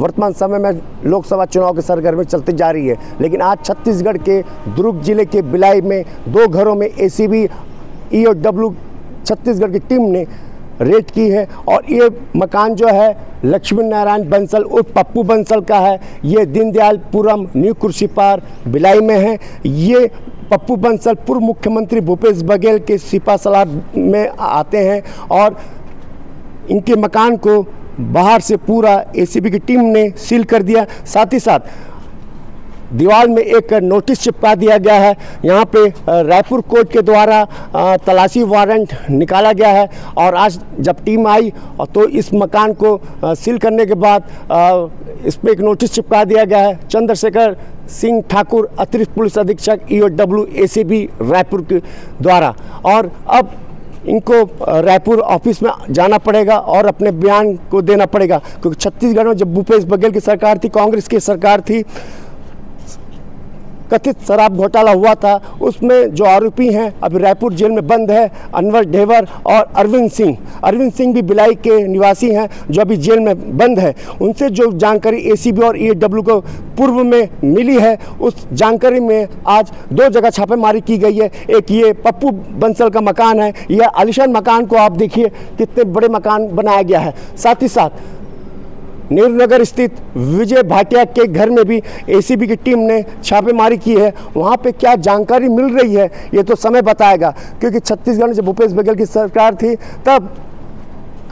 वर्तमान समय में लोकसभा चुनाव की सरगर्मी चलती जा रही है। लेकिन आज छत्तीसगढ़ के दुर्ग ज़िले के बिलाई में दो घरों में एसीबी ईओडब्ल्यू छत्तीसगढ़ की टीम ने रेड की है और ये मकान जो है लक्ष्मी नारायण बंसल, उर्फ़ पप्पू बंसल का है। ये दीनदयालपुरम न्यू कुर्सी पार बिलाई में है। ये पप्पू बंसल पूर्व मुख्यमंत्री भूपेश बघेल के सिपा सलाह में आते हैं और इनके मकान को बाहर से पूरा एसीबी की टीम ने सील कर दिया। साथ ही साथ दीवार में एक नोटिस चिपका दिया गया है। यहाँ पे रायपुर कोर्ट के द्वारा तलाशी वारंट निकाला गया है और आज जब टीम आई तो इस मकान को सील करने के बाद इस पर एक नोटिस चिपका दिया गया है। चंद्रशेखर सिंह ठाकुर, अतिरिक्त पुलिस अधीक्षक E O W A C B Raipur के द्वारा। और अब इनको रायपुर ऑफ़िस में जाना पड़ेगा और अपने बयान को देना पड़ेगा। क्योंकि छत्तीसगढ़ में जब भूपेश बघेल की सरकार थी, कांग्रेस की सरकार थी कथित शराब घोटाला हुआ था। उसमें जो आरोपी हैं, अभी रायपुर जेल में बंद है, अनवर ढेवर और अरविंद सिंह। अरविंद सिंह भी बिलाई के निवासी हैं, जो अभी जेल में बंद है। उनसे जो जानकारी एसीबी और ईडब्ल्यू को पूर्व में मिली है, उस जानकारी में आज दो जगह छापेमारी की गई है। एक ये पप्पू बंसल का मकान है यह आलिशान मकान को आप देखिए, कितने बड़े मकान बनाया गया है। साथ ही साथ नेहरू नगर स्थित विजय भाटिया के घर में भी एसीबी की टीम ने छापेमारी की है। वहाँ पे क्या जानकारी मिल रही है, ये तो समय बताएगा। क्योंकि छत्तीसगढ़ में जब भूपेश बघेल की सरकार थी, तब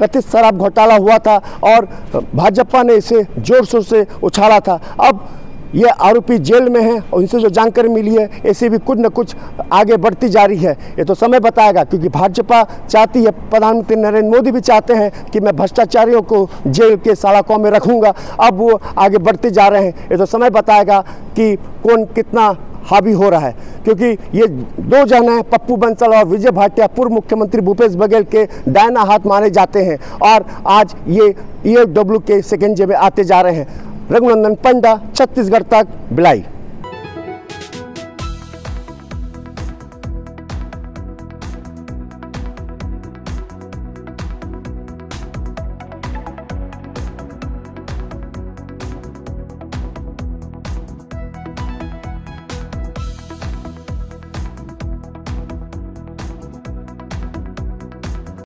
कथित शराब घोटाला हुआ था और भाजपा ने इसे ज़ोर शोर से उछाला था। अब ये आरोपी जेल में है और इनसे जो जानकारी मिली है, ऐसे भी कुछ न कुछ आगे बढ़ती जा रही है। ये तो समय बताएगा, क्योंकि भाजपा चाहती है, प्रधानमंत्री नरेंद्र मोदी भी चाहते हैं कि मैं भ्रष्टाचारियों को जेल के सलाखों में रखूँगा। अब वो आगे बढ़ते जा रहे हैं। ये तो समय बताएगा कि कौन कितना हावी हो रहा है। क्योंकि ये दो जन हैं, पप्पू बंसल और विजय भाटिया, पूर्व मुख्यमंत्री भूपेश बघेल के डायना हाथ माने जाते हैं। और आज ये ई के सेकेंड जे में आते जा रहे हैं। रघुनंदन पंडा छत्तीसगढ़ तक बिलाई